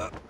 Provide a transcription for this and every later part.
Public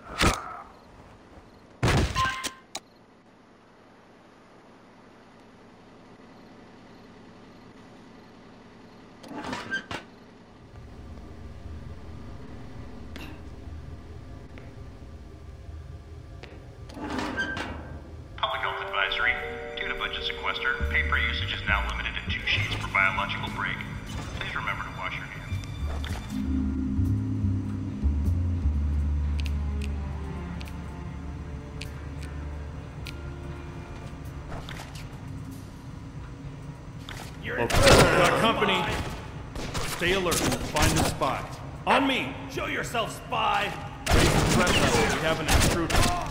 got company. Stay alert. Find the spy. On me. Show yourself, spy! Raise the threat level. We have an intruder.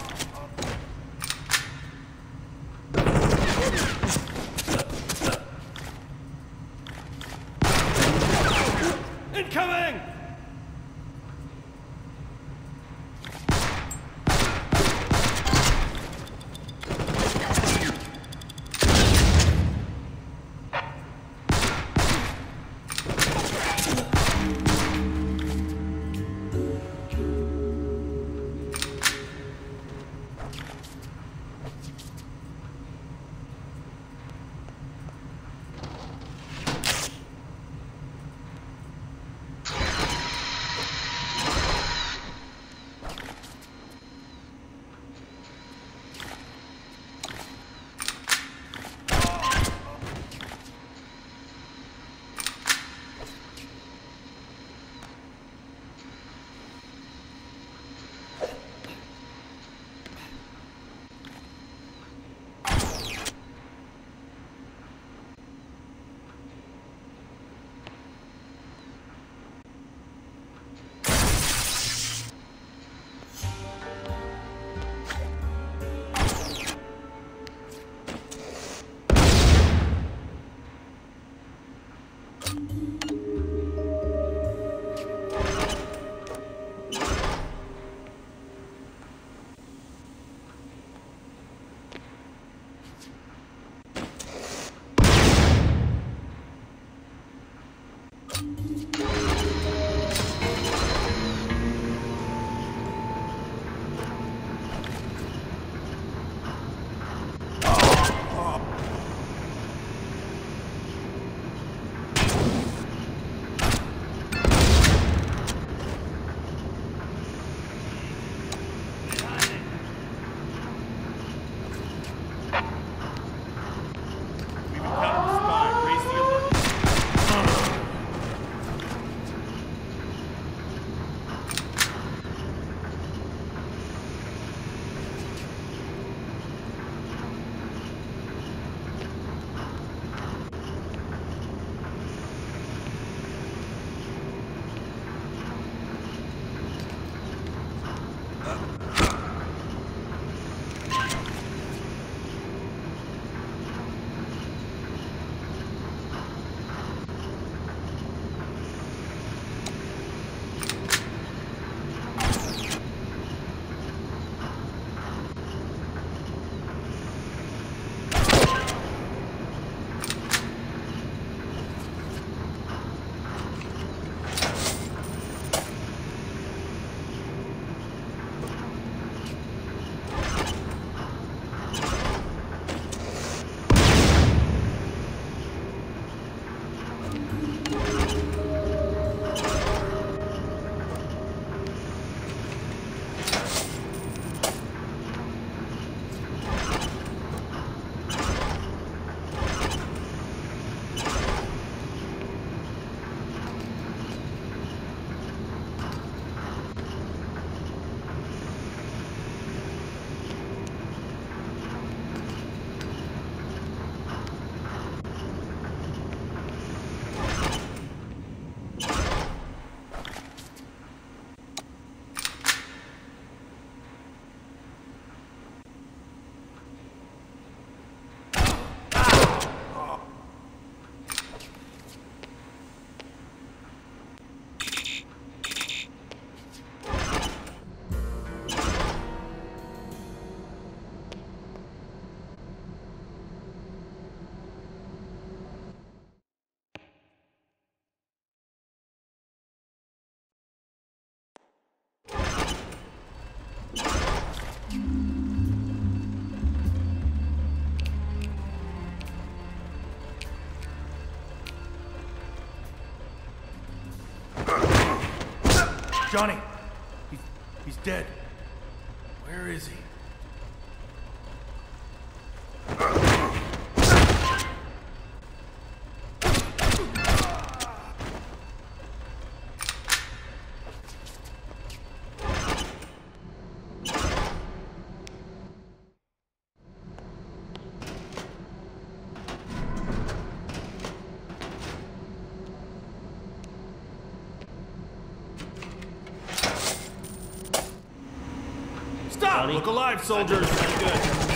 Johnny, he's, he's dead. Where is he? Look alive, soldiers! Good.